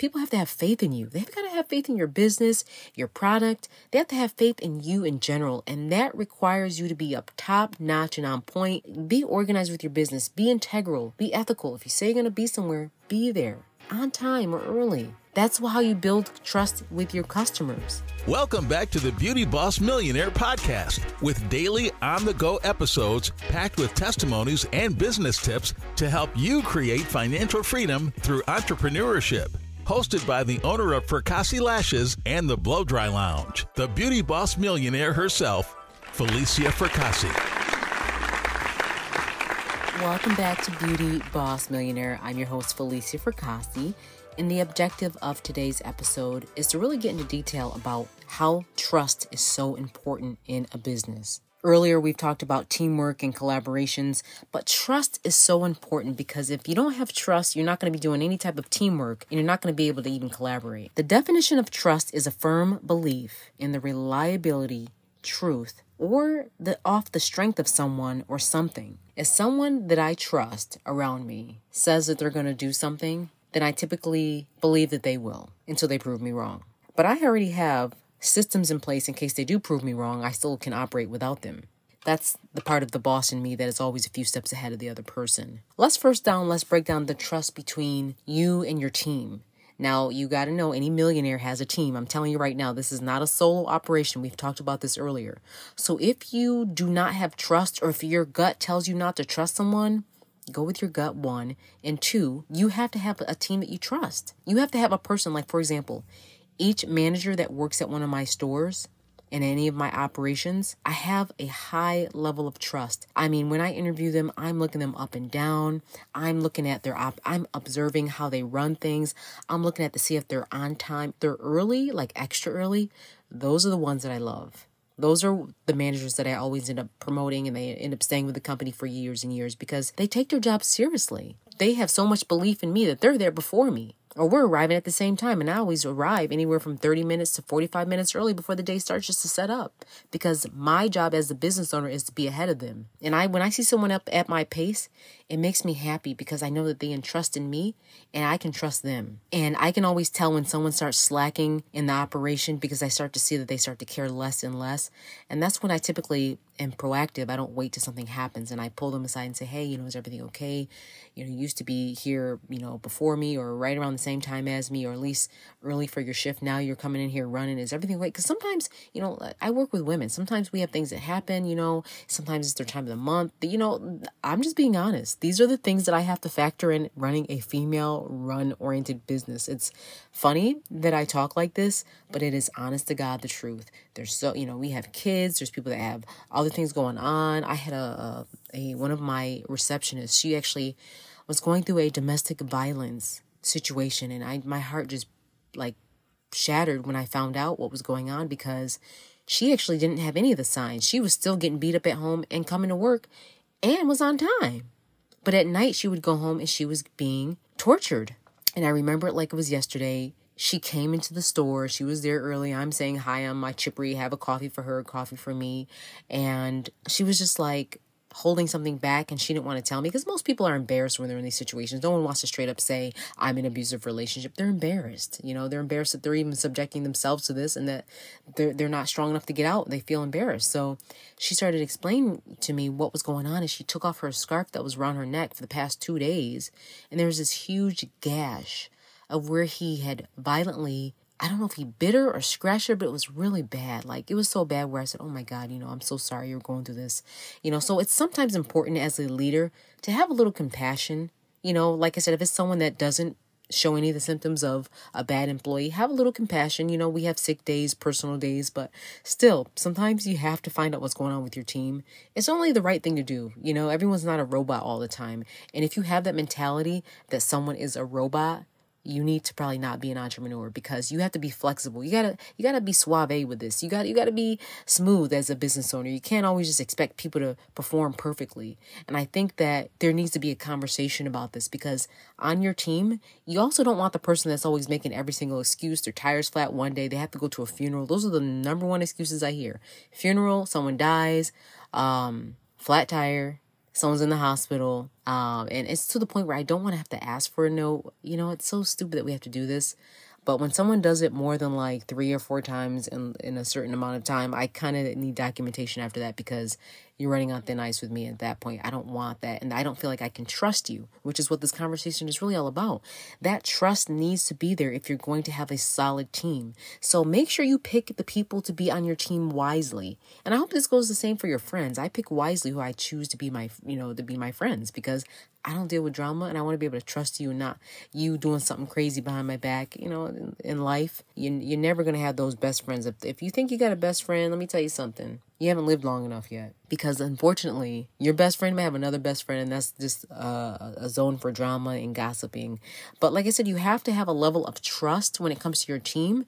People have to have faith in you. They've got to have faith in your business, your product. They have to have faith in you in general. And that requires you to be up top notch and on point. Be organized with your business. Be integral. Be ethical. If you say you're going to be somewhere, be there on time or early. That's how you build trust with your customers. Welcome back to the Beauty Boss Millionaire podcast with daily on the go episodes packed with testimonies and business tips to help you create financial freedom through entrepreneurship. Hosted by the owner of Fracassi Lashes and the Blow Dry Lounge, the Beauty Boss Millionaire herself, Falicia Fracassi. Welcome back to Beauty Boss Millionaire. I'm your host, Falicia Fracassi, and the objective of today's episode is to really get into detail about how trust is so important in a business. Earlier, we've talked about teamwork and collaborations, but trust is so important because if you don't have trust, you're not going to be doing any type of teamwork and you're not going to be able to even collaborate. The definition of trust is a firm belief in the reliability, truth, or the off the strength of someone or something. If someone that I trust around me says that they're going to do something, then I typically believe that they will until they prove me wrong. But I already have systems in place in case they do prove me wrong, I still can operate without them. That's the part of the boss in me that is always a few steps ahead of the other person. Let's first down, let's break down the trust between you and your team. Now, you got to know any millionaire has a team. I'm telling you right now, this is not a solo operation. We've talked about this earlier. So, if you do not have trust or if your gut tells you not to trust someone, go with your gut, one. And two, you have to have a team that you trust. You have to have a person, like, for example, each manager that works at one of my stores in any of my operations, I have a high level of trust. I mean, when I interview them, I'm looking them up and down. I'm looking at their op I'm observing how they run things. I'm looking at to see if they're on time. They're early, like extra early. Those are the ones that I love. Those are the managers that I always end up promoting and they end up staying with the company for years and years because they take their job seriously. They have so much belief in me that they're there before me or we're arriving at the same time. And I always arrive anywhere from 30 minutes to 45 minutes early before the day starts just to set up because my job as the business owner is to be ahead of them. And I, when I see someone up at my pace, it makes me happy because I know that they entrust in me and I can trust them. And I can always tell when someone starts slacking in the operation because I start to see that they start to care less and less. And that's when I typically am proactive. I don't wait till something happens and I pull them aside and say, hey, you know, is everything okay? You know, you used to be here, you know, before me or right around the same time as me or at least early for your shift. Now you're coming in here running. Is everything okay? Because sometimes, you know, I work with women. Sometimes we have things that happen, you know, sometimes it's their time of the month. You know, I'm just being honest. These are the things that I have to factor in running a female run oriented business. It's funny that I talk like this, but it is honest to God the truth. There's so, you know, we have kids, there's people that have other things going on. I had a, a, a one of my receptionists, she actually was going through a domestic violence situation and I my heart just like shattered when I found out what was going on because she actually didn't have any of the signs. She was still getting beat up at home and coming to work and was on time. But at night, she would go home and she was being tortured. And I remember it like it was yesterday. She came into the store. She was there early. I'm saying hi on my chippery, have a coffee for her, coffee for me. And she was just like, holding something back and she didn't want to tell me because most people are embarrassed when they're in these situations. No one wants to straight up say, I'm in an abusive relationship. They're embarrassed. You know, they're embarrassed that they're even subjecting themselves to this and that they're they're not strong enough to get out. They feel embarrassed. So she started explaining to me what was going on and she took off her scarf that was around her neck for the past two days and there was this huge gash of where he had violently I don't know if he bit her or scratched her, but it was really bad. Like it was so bad where I said, Oh my God, you know, I'm so sorry you're going through this. You know, so it's sometimes important as a leader to have a little compassion. You know, like I said, if it's someone that doesn't show any of the symptoms of a bad employee, have a little compassion. You know, we have sick days, personal days, but still, sometimes you have to find out what's going on with your team. It's only the right thing to do. You know, everyone's not a robot all the time. And if you have that mentality that someone is a robot, you need to probably not be an entrepreneur because you have to be flexible. You gotta you gotta be suave with this. You got you gotta be smooth as a business owner. You can't always just expect people to perform perfectly. And I think that there needs to be a conversation about this because on your team, you also don't want the person that's always making every single excuse. Their tires flat one day, they have to go to a funeral. Those are the number one excuses I hear. Funeral, someone dies, um, flat tire, someone's in the hospital, um, and it's to the point where I don't want to have to ask for a note. You know, it's so stupid that we have to do this. But when someone does it more than like three or four times in, in a certain amount of time, I kind of need documentation after that because you're running on thin ice with me at that point. I don't want that. And I don't feel like I can trust you, which is what this conversation is really all about. That trust needs to be there if you're going to have a solid team. So make sure you pick the people to be on your team wisely. And I hope this goes the same for your friends. I pick wisely who I choose to be my, you know, to be my friends because I don't deal with drama and I want to be able to trust you and not you doing something crazy behind my back. You know, in, in life, you, you're never going to have those best friends. If, if you think you got a best friend, let me tell you something. You haven't lived long enough yet. Because unfortunately, your best friend may have another best friend, and that's just uh, a zone for drama and gossiping. But like I said, you have to have a level of trust when it comes to your team.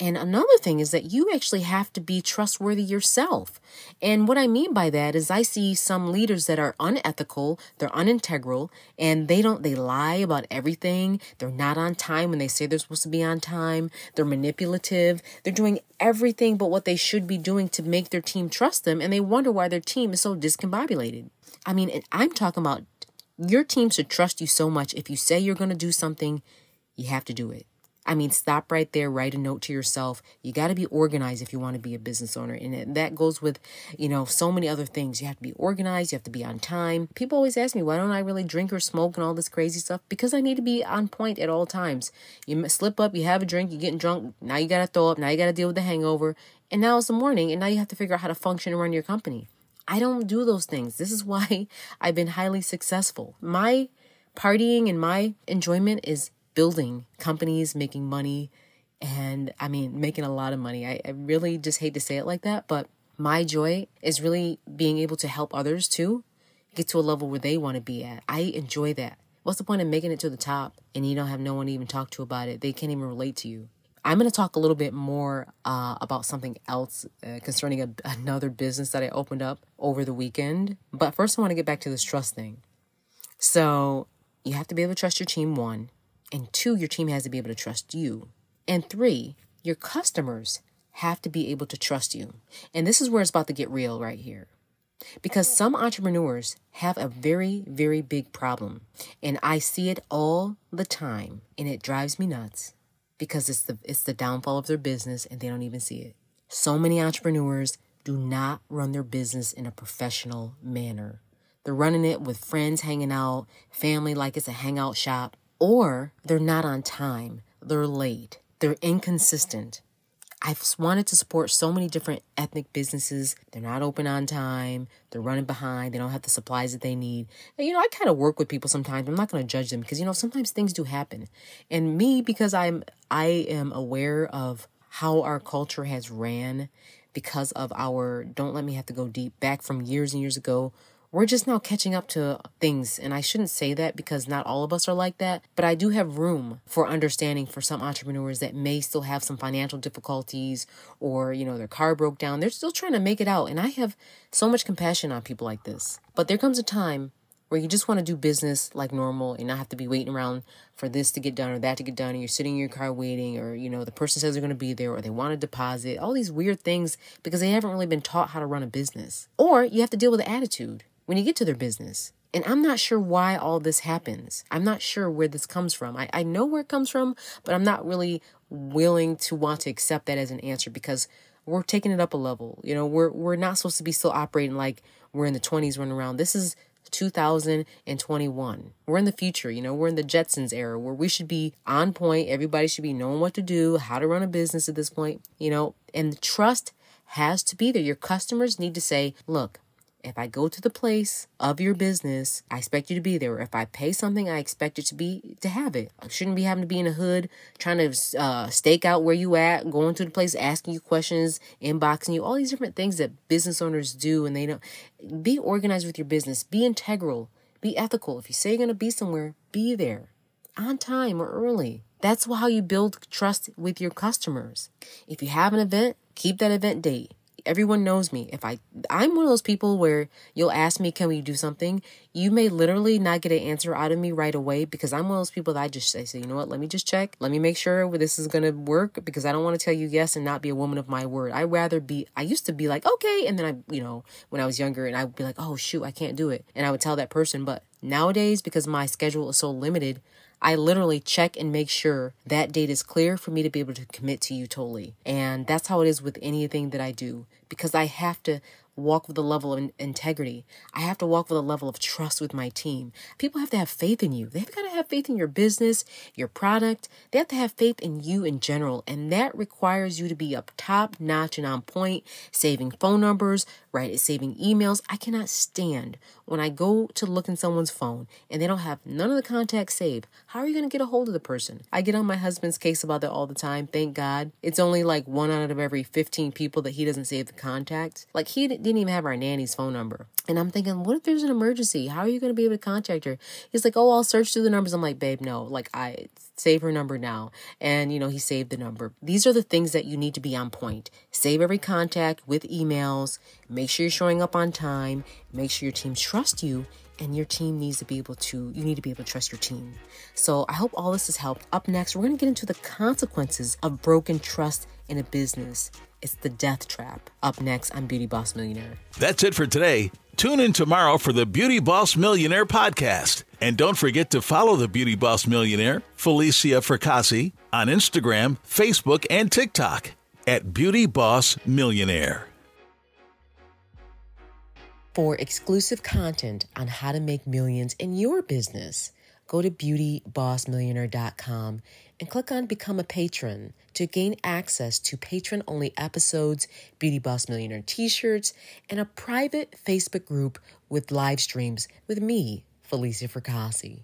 And another thing is that you actually have to be trustworthy yourself. And what I mean by that is I see some leaders that are unethical, they're unintegral, and they don't they lie about everything. They're not on time when they say they're supposed to be on time. They're manipulative. They're doing everything but what they should be doing to make their team trust them, and they wonder why their team is so discombobulated. I mean, I'm talking about your team should trust you so much. If you say you're going to do something, you have to do it. I mean, stop right there, write a note to yourself. You got to be organized if you want to be a business owner. And that goes with, you know, so many other things. You have to be organized, you have to be on time. People always ask me, why don't I really drink or smoke and all this crazy stuff? Because I need to be on point at all times. You slip up, you have a drink, you're getting drunk, now you got to throw up, now you got to deal with the hangover. And now it's the morning, and now you have to figure out how to function and run your company. I don't do those things. This is why I've been highly successful. My partying and my enjoyment is building companies, making money, and I mean, making a lot of money. I, I really just hate to say it like that, but my joy is really being able to help others too get to a level where they want to be at. I enjoy that. What's the point of making it to the top and you don't have no one to even talk to about it? They can't even relate to you. I'm going to talk a little bit more uh, about something else uh, concerning a, another business that I opened up over the weekend. But first, I want to get back to this trust thing. So, you have to be able to trust your team, one. And two, your team has to be able to trust you. And three, your customers have to be able to trust you. And this is where it's about to get real right here. Because some entrepreneurs have a very, very big problem. And I see it all the time. And it drives me nuts because it's the, it's the downfall of their business and they don't even see it. So many entrepreneurs do not run their business in a professional manner. They're running it with friends hanging out, family like it's a hangout shop, or they're not on time, they're late, they're inconsistent. I've wanted to support so many different ethnic businesses. They're not open on time. They're running behind. They don't have the supplies that they need. And, you know, I kind of work with people sometimes. I'm not going to judge them because you know sometimes things do happen. And me, because I'm I am aware of how our culture has ran because of our don't let me have to go deep back from years and years ago we're just now catching up to things. And I shouldn't say that because not all of us are like that, but I do have room for understanding for some entrepreneurs that may still have some financial difficulties or, you know, their car broke down. They're still trying to make it out. And I have so much compassion on people like this. But there comes a time where you just want to do business like normal and not have to be waiting around for this to get done or that to get done and you're sitting in your car waiting or you know the person says they're going to be there or they want to deposit all these weird things because they haven't really been taught how to run a business or you have to deal with the attitude when you get to their business. And I'm not sure why all this happens. I'm not sure where this comes from. I, I know where it comes from, but I'm not really willing to want to accept that as an answer because we're taking it up a level. You know, we're we're not supposed to be still operating like we're in the 20s running around. This is 2021. We're in the future, you know, we're in the Jetsons era where we should be on point. Everybody should be knowing what to do, how to run a business at this point, you know, and the trust has to be there. Your customers need to say, look, if I go to the place of your business, I expect you to be there. If I pay something, I expect you to be to have it. I shouldn't be having to be in a hood trying to uh, stake out where you at, going to the place, asking you questions, inboxing you, all these different things that business owners do, and they don't be organized with your business. Be integral. Be ethical. If you say you're to be somewhere, be there on time or early. That's how you build trust with your customers. If you have an event, keep that event date everyone knows me. If I, I'm one of those people where you'll ask me, can we do something? You may literally not get an answer out of me right away because I'm one of those people that I just say, you know what, let me just check. Let me make sure this is to work because I don't want to tell you yes and not be a woman of my word. I'd rather be, I used to be like, okay. And then I, you know, when I was younger and I would be like, oh shoot, I can't do it. And I would tell that person, but nowadays, because my schedule is so limited, I literally check and make sure that date is clear for me to be able to commit to you totally. And that's how it is with anything that I do because I have to walk with a level of integrity. I have to walk with a level of trust with my team. People have to have faith in you. They've got to have faith in your business, your product. They have to have faith in you in general. And that requires you to be up top notch and on point, saving phone numbers, right? Saving emails. I cannot stand when I go to look in someone's phone and they don't have none of the contacts saved. How are you going to get a hold of the person? I get on my husband's case about that all the time. Thank God. It's only like one out of every 15 people that he doesn't save the contacts. Like he didn't even have our nanny's phone number. And I'm thinking, what if there's an emergency? How are you going to be able to contact her? He's like, oh, I'll search through the numbers. I'm like, babe, no. Like, I save her number now. And, you know, he saved the number. These are the things that you need to be on point. Save every contact with emails. Make sure you're showing up on time. Make sure your team trusts you. And your team needs to be able to, you need to be able to trust your team. So I hope all this has helped. Up next, we're going to get into the consequences of broken trust in a business. It's the death trap. Up next, I'm Beauty Boss Millionaire. That's it for today. Tune in tomorrow for the Beauty Boss Millionaire podcast. And don't forget to follow the Beauty Boss Millionaire, Falicia Fracassi, on Instagram, Facebook, and TikTok at Beauty Boss Millionaire. For exclusive content on how to make millions in your business, go to beautybossmillionaire.com and click on Become a Patron to gain access to patron only episodes, Beauty Boss Millionaire t shirts, and a private Facebook group with live streams with me, Falicia Fracassi.